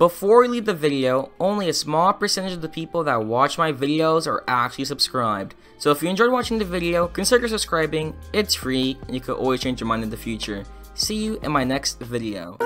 Before we leave the video, only a small percentage of the people that watch my videos are actually subscribed. So if you enjoyed watching the video, consider subscribing, it's free, and you could always change your mind in the future. See you in my next video.